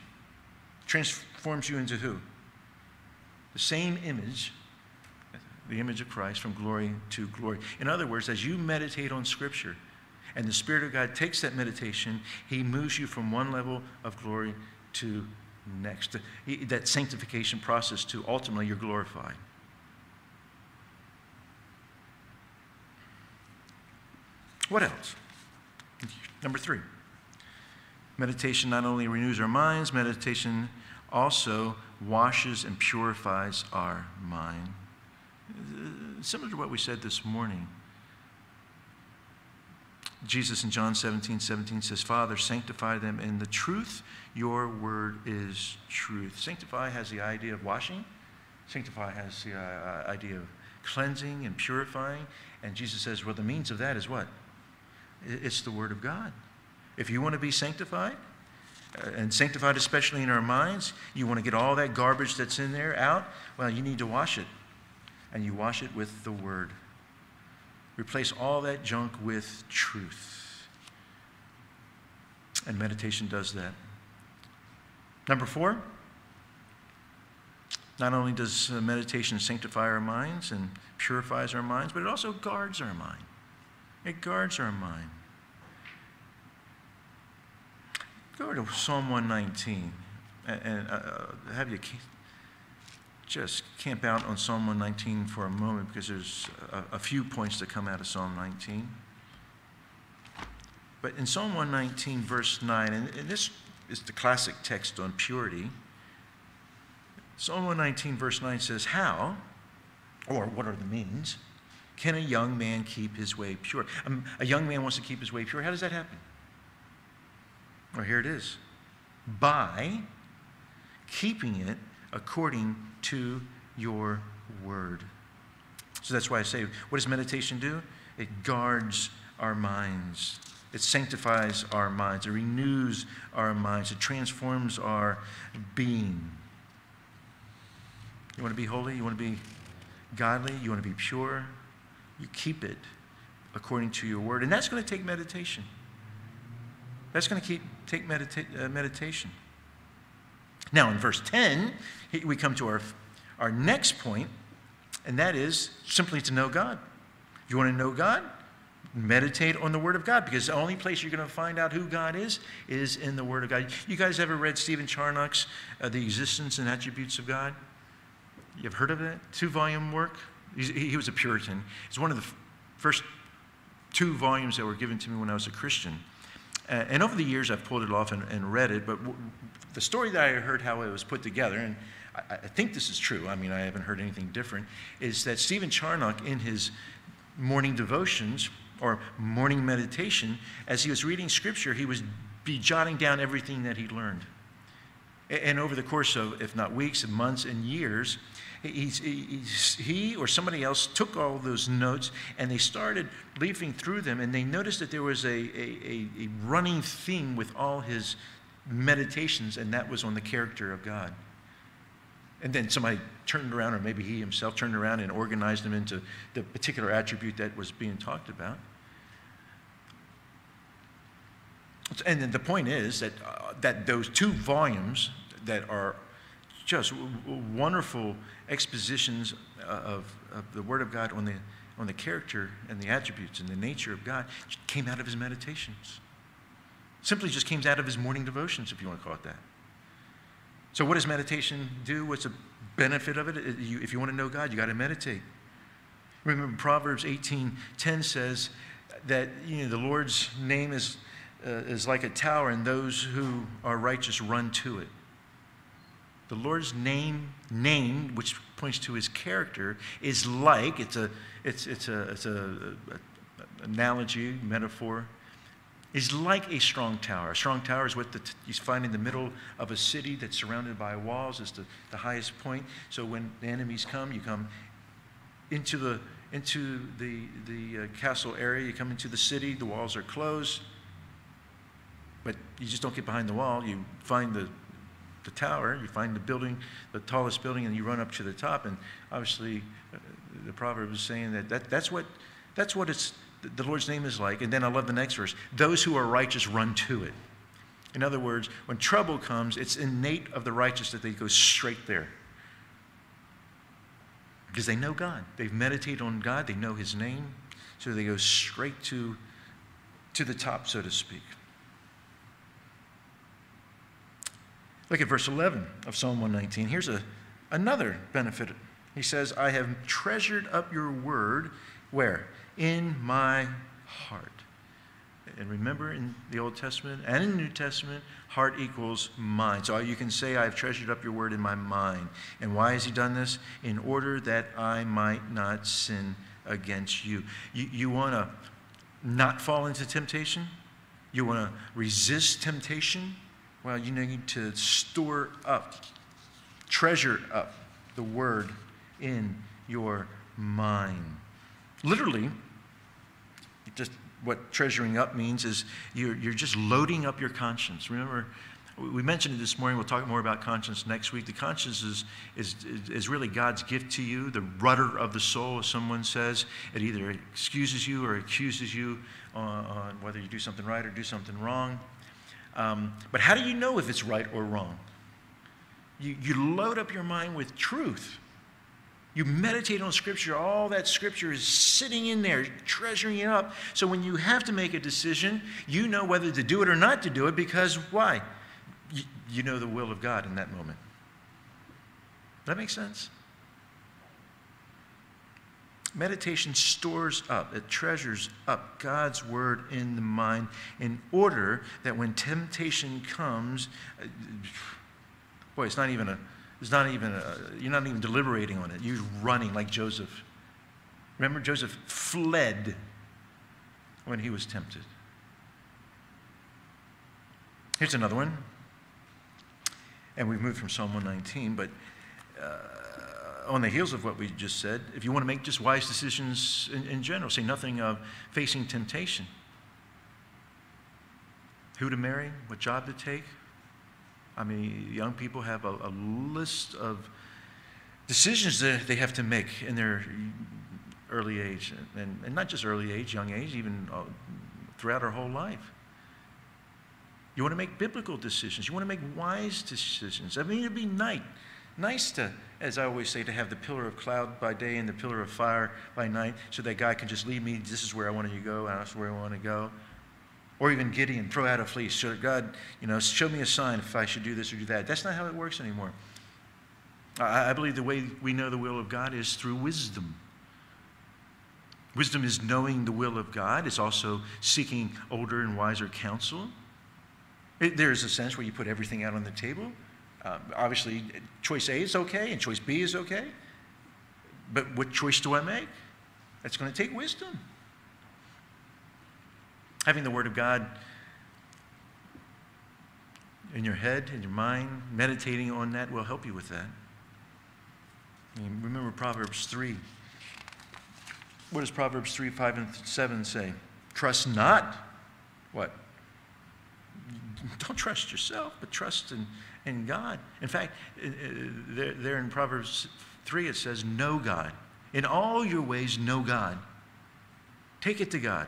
Transforms you into who? The same image, the image of Christ from glory to glory. In other words, as you meditate on Scripture and the Spirit of God takes that meditation, He moves you from one level of glory to next. That sanctification process to ultimately you're glorified. What else? Number three. Meditation not only renews our minds, meditation also washes and purifies our mind. Similar to what we said this morning. Jesus in John 17, 17 says, Father, sanctify them in the truth. Your word is truth. Sanctify has the idea of washing. Sanctify has the uh, idea of cleansing and purifying. And Jesus says, well, the means of that is what? It's the word of God. If you want to be sanctified, uh, and sanctified especially in our minds, you want to get all that garbage that's in there out, well, you need to wash it. And you wash it with the Word. Replace all that junk with truth. And meditation does that. Number four, not only does uh, meditation sanctify our minds and purifies our minds, but it also guards our mind. It guards our mind. Go to Psalm 119 and uh, uh, have you just camp out on Psalm 119 for a moment because there's a, a few points that come out of Psalm 19. But in Psalm 119, verse 9, and, and this is the classic text on purity. Psalm 119, verse 9 says, How, or what are the means, can a young man keep his way pure? Um, a young man wants to keep his way pure. How does that happen? Well, here it is by keeping it according to your word. So that's why I say, what does meditation do? It guards our minds. It sanctifies our minds. It renews our minds. It transforms our being. You want to be holy? You want to be godly? You want to be pure? You keep it according to your word. And that's going to take meditation. That's going to keep, take medita- uh, meditation. Now, in verse 10, we come to our, our next point, and that is simply to know God. You want to know God? Meditate on the Word of God because the only place you're going to find out who God is is in the Word of God. You guys ever read Stephen Charnock's uh, The Existence and Attributes of God? You've heard of it? Two volume work? He's, he was a Puritan. It's one of the first two volumes that were given to me when I was a Christian. Uh, and over the years, I've pulled it off and, and read it. But the story that I heard how it was put together, and I, I think this is true, I mean, I haven't heard anything different, is that Stephen Charnock, in his morning devotions or morning meditation, as he was reading scripture, he was be jotting down everything that he learned. And over the course of, if not weeks and months and years, he's, he's, he or somebody else took all those notes and they started leafing through them and they noticed that there was a, a, a running theme with all his meditations, and that was on the character of God. And then somebody turned around, or maybe he himself turned around and organized them into the particular attribute that was being talked about. And then the point is that, uh, that those two volumes that are just wonderful expositions of, of the Word of God on the, on the character and the attributes and the nature of God came out of his meditations. Simply just came out of his morning devotions, if you want to call it that. So, what does meditation do? What's the benefit of it? If you want to know God, you got to meditate. Remember, Proverbs 18:10 says that you know the Lord's name is uh, is like a tower, and those who are righteous run to it. The Lord's name, name, which points to his character, is like, it's a, it's, it's a, it's a, a analogy, metaphor, is like a strong tower. A strong tower is what the, you find in the middle of a city that's surrounded by walls. It's the, the highest point. So when the enemies come, you come into the, into the, the uh, castle area, you come into the city, the walls are closed, but you just don't get behind the wall. You find the the tower, you find the building, the tallest building, and you run up to the top. And obviously, uh, the proverb is saying that, that that's, what, that's what it's, the Lord's name is like. And then I love the next verse those who are righteous run to it. In other words, when trouble comes, it's innate of the righteous that they go straight there. Because they know God. They've meditated on God, they know His name, so they go straight to, to the top, so to speak. Look at verse 11 of Psalm 119. Here's a, another benefit. He says, I have treasured up your word, where? In my heart. And remember in the Old Testament and in the New Testament, heart equals mind. So you can say, I've treasured up your word in my mind. And why has he done this? In order that I might not sin against you. You, you want to not fall into temptation? You want to resist temptation? Well, you need to store up, treasure up the word in your mind. Literally, just what treasuring up means is you're, you're just loading up your conscience. Remember, we mentioned it this morning. We'll talk more about conscience next week. The conscience is, is, is really God's gift to you, the rudder of the soul, as someone says. It either excuses you or accuses you on, on whether you do something right or do something wrong. Um, but how do you know if it's right or wrong? You, you load up your mind with truth. You meditate on Scripture. All that Scripture is sitting in there, treasuring it up. So when you have to make a decision, you know whether to do it or not to do it because why? You, you know the will of God in that moment. That makes sense? Meditation stores up, it treasures up God's word in the mind in order that when temptation comes, uh, boy, it's not even a, it's not even a, you're not even deliberating on it. You're running like Joseph. Remember, Joseph fled when he was tempted. Here's another one. And we've moved from Psalm 119, but. Uh, on the heels of what we just said, if you want to make just wise decisions in, in general, say nothing of facing temptation. Who to marry, what job to take. I mean, young people have a, a list of decisions that they have to make in their early age, and, and not just early age, young age, even uh, throughout our whole life. You want to make biblical decisions. You want to make wise decisions. I mean, it'd be nice, nice to, as I always say, to have the pillar of cloud by day and the pillar of fire by night so that God can just lead me. This is where I want to go, and that's where I want to go. Or even Gideon, throw out a fleece. So God, you know, show me a sign if I should do this or do that. That's not how it works anymore. I, I believe the way we know the will of God is through wisdom. Wisdom is knowing the will of God, it's also seeking older and wiser counsel. It, there is a sense where you put everything out on the table. Uh, obviously, choice A is okay and choice B is okay. But what choice do I make? That's going to take wisdom. Having the Word of God in your head, in your mind, meditating on that will help you with that. Mean, remember Proverbs 3. What does Proverbs 3, 5, and 7 say? Trust not what? don't trust yourself, but trust in, in God. In fact, uh, uh, there, there in Proverbs 3, it says, Know God. In all your ways, know God. Take it to God.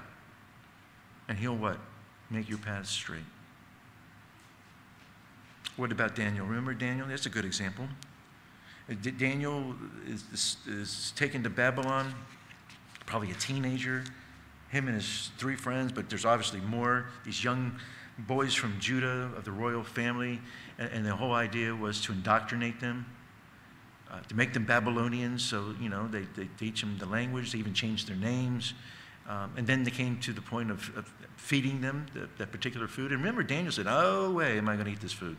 And He'll what? Make your path straight. What about Daniel? Remember Daniel? That's a good example. Uh, Daniel is, is, is taken to Babylon, probably a teenager. Him and his three friends, but there's obviously more. These young boys from Judah of the royal family, and, the whole idea was to indoctrinate them, uh, to make them Babylonians. So, you know, they, they teach them the language, they even changed their names. Um, and then they came to the point of, of feeding them the, that particular food. And remember, Daniel said, Oh, way am I going to eat this food?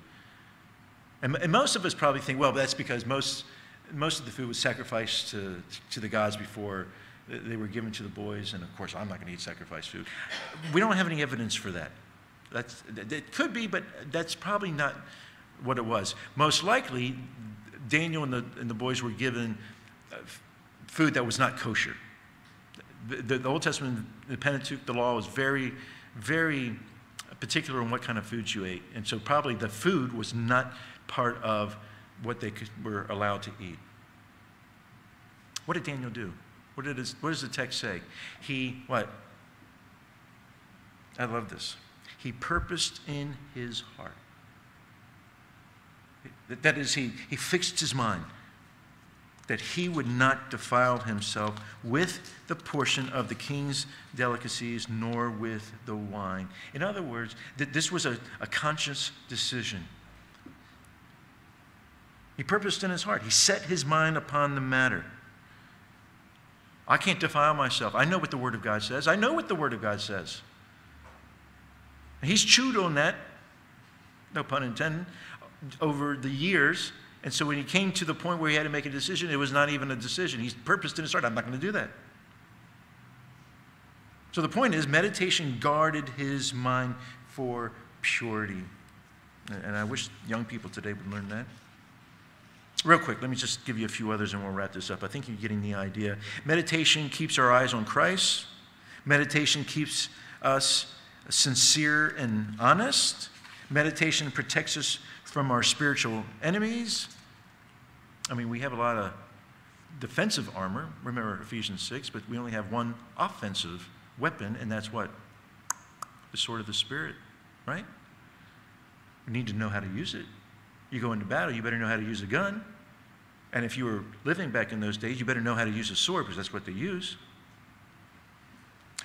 And, and, most of us probably think, well, that's because most, most of the food was sacrificed to, to the gods before they were given to the boys. And of course, I'm not going to eat sacrificed food. We don't have any evidence for that. That's, it could be, but that's probably not what it was. Most likely, Daniel and the, and the boys were given uh, food that was not kosher. The, the, the, Old Testament, the Pentateuch, the law was very, very particular on what kind of foods you ate. And so probably the food was not part of what they could, were allowed to eat. What did Daniel do? What, did his, what does the text say? He, what? I love this he purposed in his heart. That is, he, he fixed his mind that he would not defile himself with the portion of the king's delicacies, nor with the wine. In other words, that this was a, a conscious decision. He purposed in his heart, he set his mind upon the matter. I can't defile myself. I know what the Word of God says. I know what the Word of God says. He's chewed on that, no pun intended, over the years. And so when he came to the point where he had to make a decision, it was not even a decision. He's purposed in his heart, I'm not going to do that. So the point is, meditation guarded his mind for purity. And I wish young people today would learn that. Real quick, let me just give you a few others and we'll wrap this up. I think you're getting the idea. Meditation keeps our eyes on Christ, meditation keeps us sincere and honest. Meditation protects us from our spiritual enemies. I mean, we have a lot of defensive armor. Remember Ephesians 6, but we only have one offensive weapon, and that's what? The sword of the Spirit, right? We need to know how to use it. You go into battle, you better know how to use a gun. And if you were living back in those days, you better know how to use a sword because that's what they use.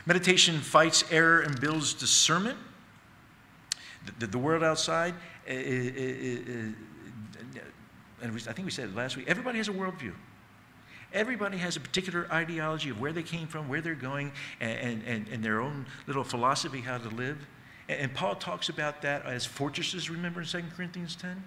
Meditation fights error and builds discernment. The, the, world outside, Eh, eh, eh, and I think we said it last week, everybody has a worldview. Everybody has a particular ideology of where they came from, where they're going, and, and, and their own little philosophy how to live. And, and Paul talks about that as fortresses, remember in 2 Corinthians 10?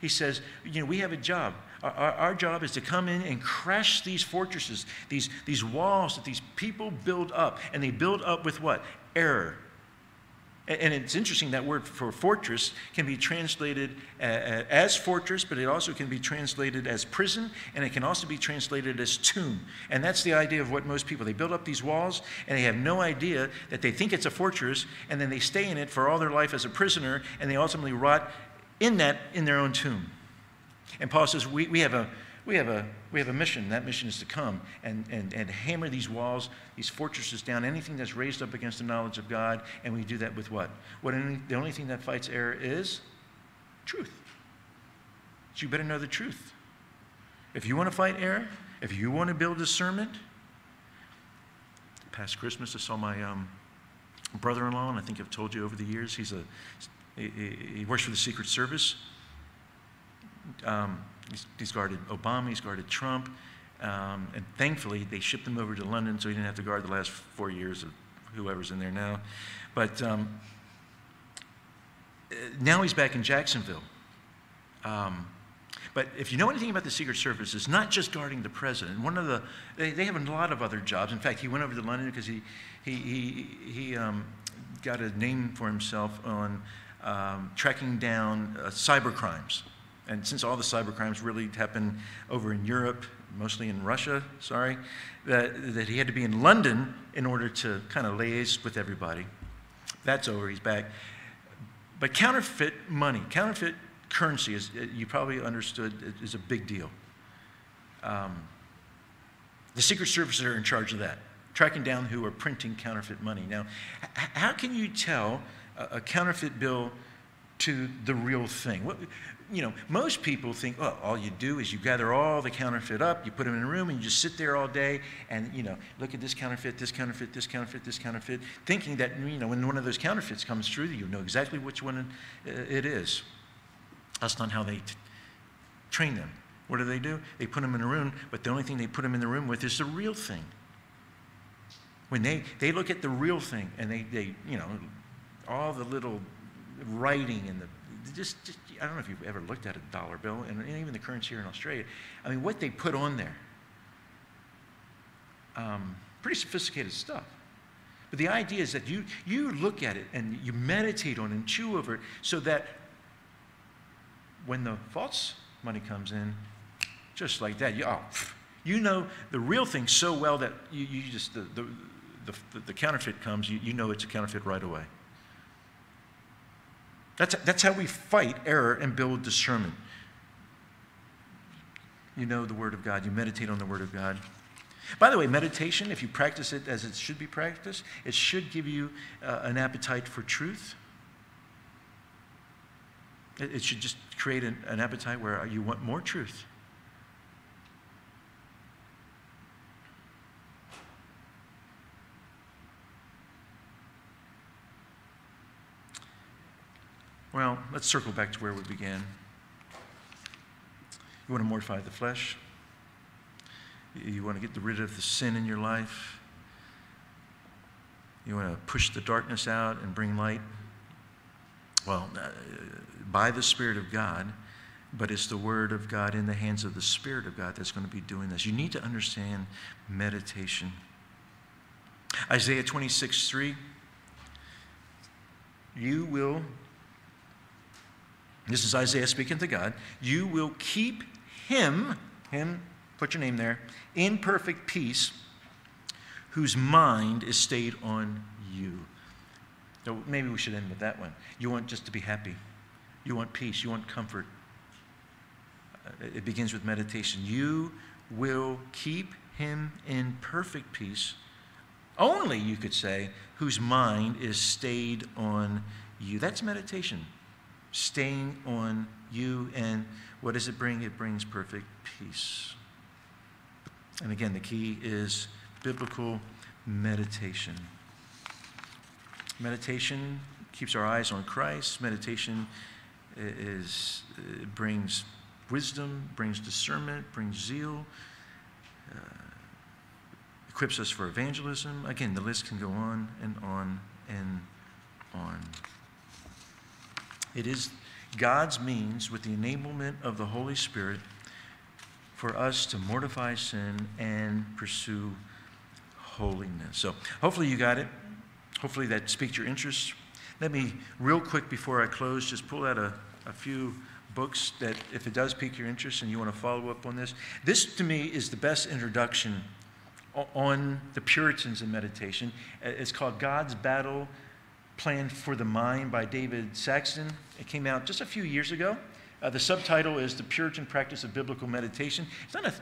He says, you know, we have a job. Our, our, our, job is to come in and crash these fortresses, these, these walls that these people build up. And they build up with what? Error. And, it's interesting that word for fortress can be translated as fortress, but it also can be translated as prison, and it can also be translated as tomb. And that's the idea of what most people, they build up these walls, and they have no idea that they think it's a fortress, and then they stay in it for all their life as a prisoner, and they ultimately rot in that, in their own tomb. And Paul says, we, we, have, a, we have a, we have a mission. That mission is to come and, and, and hammer these walls, these fortresses down, anything that's raised up against the knowledge of God. And we do that with what? what any, the only thing that fights error is truth. So you better know the truth. If you want to fight error, if you want to build discernment, past Christmas, I saw my um, brother-in-law, and I think I've told you over the years, he's a, he, he works for the Secret Service. Um, he's, guarded Obama, he's guarded Trump, um, and thankfully they shipped him over to London so he didn't have to guard the last four years of whoever's in there now. But um, now he's back in Jacksonville. Um, but if you know anything about the Secret Service, it's not just guarding the president. One of the, they, they have a lot of other jobs. In fact, he went over to London because he, he, he, he um, got a name for himself on um, tracking down uh, cyber crimes. And since all the cyber crimes really happen over in Europe, mostly in Russia, sorry, that, that he had to be in London in order to kind of liaise with everybody. That's over, he's back. But counterfeit money, counterfeit currency, is, uh, you probably understood, is a big deal. Um, the Secret Service are in charge of that, tracking down who are printing counterfeit money. Now, how can you tell a, a counterfeit bill to the real thing? What, you know, most people think, well, all you do is you gather all the counterfeit up, you put them in a room, and you just sit there all day and, you know, look at this counterfeit, this counterfeit, this counterfeit, this counterfeit, thinking that, you know, when one of those counterfeits comes through, you know exactly which one it uh, is. That's not how they train them. What do they do? They put them in a room, but the only thing they put them in the room with is the real thing. When they, they look at the real thing and they, they, you know, all the little writing and the, just, just I don't know if you've ever looked at a dollar bill and, even the currency here in Australia. I mean, what they put on there, um, pretty sophisticated stuff. But the idea is that you, you look at it and you meditate on it and chew over it so that when the false money comes in, just like that, you, oh, you know the real thing so well that you, you just, the, the, the, the counterfeit comes, you, you know it's a counterfeit right away. That's, that's how we fight error and build discernment. You know the Word of God, you meditate on the Word of God. By the way, meditation, if you practice it as it should be practiced, it should give you uh, an appetite for truth. It, it should just create an, an appetite where you want more truth. Well, let's circle back to where we began. You want to mortify the flesh. You want to get rid of the sin in your life. You want to push the darkness out and bring light. Well, uh, by the Spirit of God, but it's the Word of God in the hands of the Spirit of God that's going to be doing this. You need to understand meditation. Isaiah 26, 3. You will this is Isaiah speaking to God. You will keep him, him, put your name there, in perfect peace, whose mind is stayed on you. So maybe we should end with that one. You want just to be happy. You want peace. You want comfort. Uh, it begins with meditation. You will keep him in perfect peace. Only, you could say, whose mind is stayed on you. That's meditation staying on you. And what does it bring? It brings perfect peace. And again, the key is biblical meditation. Meditation keeps our eyes on Christ. Meditation is, brings wisdom, brings discernment, brings zeal, uh, equips us for evangelism. Again, the list can go on and on and on. It is God's means, with the enablement of the Holy Spirit, for us to mortify sin and pursue holiness. So, hopefully, you got it. Hopefully, that speaks your interest. Let me, real quick before I close, just pull out a, a few books that, if it does pique your interest and you want to follow up on this, this to me is the best introduction on the Puritans in meditation. It's called God's Battle Plan for the Mind by David Saxton. It came out just a few years ago. Uh, the subtitle is The Puritan Practice of Biblical Meditation. It's not a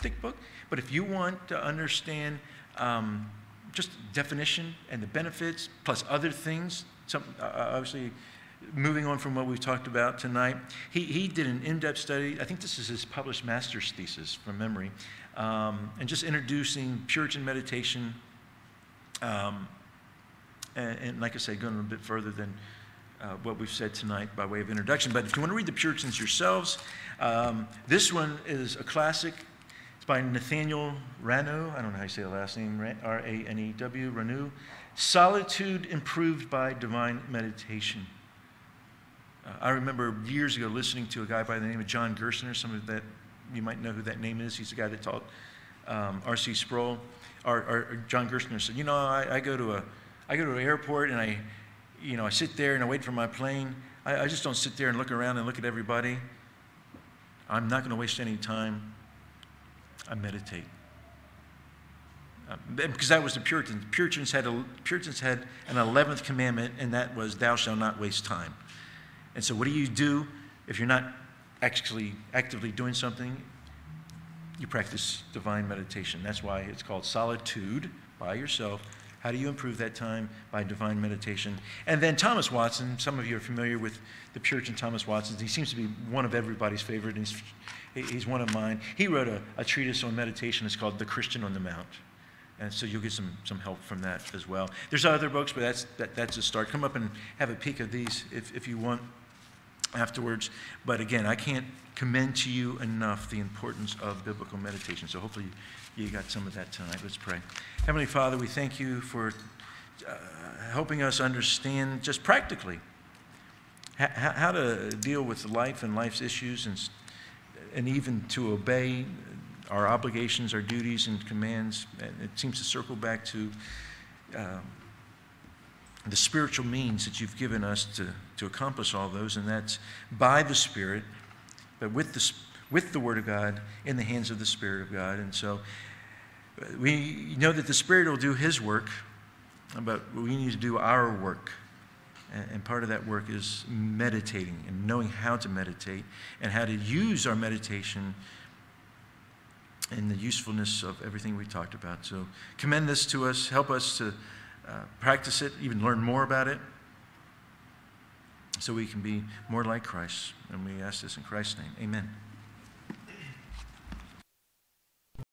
thick book, but if you want to understand um, just definition and the benefits, plus other things, some, uh, obviously moving on from what we've talked about tonight, he, he did an in depth study. I think this is his published master's thesis from memory, um, and just introducing Puritan meditation. Um, and, and, like I said, going a little bit further than uh, what we've said tonight by way of introduction. But if you want to read the Puritans yourselves, um, this one is a classic. It's by Nathaniel Ranew. I don't know how you say the last name, R A N E W, Ranew. Solitude improved by divine meditation. Uh, I remember years ago listening to a guy by the name of John Gerstner. Some of that, you might know who that name is. He's the guy that taught um, R.C. Sproul. Or, or, John Gerstner said, you know, I, I, go to a, I go to an airport and I, you know, I sit there and I wait for my plane. I, I just don't sit there and look around and look at everybody. I'm not going to waste any time. I meditate. Uh, because that was the Puritans. Puritans had, a, Puritans had an 11th commandment, and that was, Thou shalt not waste time. And so, what do you do if you're not actually actively doing something? You practice divine meditation. That's why it's called solitude by yourself. How do you improve that time? By divine meditation. And then Thomas Watson, some of you are familiar with the Puritan Thomas Watson. He seems to be one of everybody's favorite. He's, he's one of mine. He wrote a, a treatise on meditation. It's called The Christian on the Mount. And so you'll get some, some help from that as well. There's other books, but that's, that, that's a start. Come up and have a peek of these if, if you want afterwards. But again, I can't commend to you enough the importance of biblical meditation. So hopefully you got some of that tonight. Let's pray. Heavenly Father, we thank you for uh, helping us understand just practically how, how to deal with life and life's issues and, and even to obey our obligations, our duties, and commands. And it seems to circle back to. Uh, the spiritual means that you've given us to, to accomplish all those, and that's by the Spirit, but with the, with the Word of God in the hands of the Spirit of God. And so uh, we know that the Spirit will do His work, but we need to do our work. And part of that work is meditating and knowing how to meditate and how to use our meditation in the usefulness of everything we talked about. So commend this to us. Help us to uh, practice it, even learn more about it, so we can be more like Christ. And we ask this in Christ's name. Amen.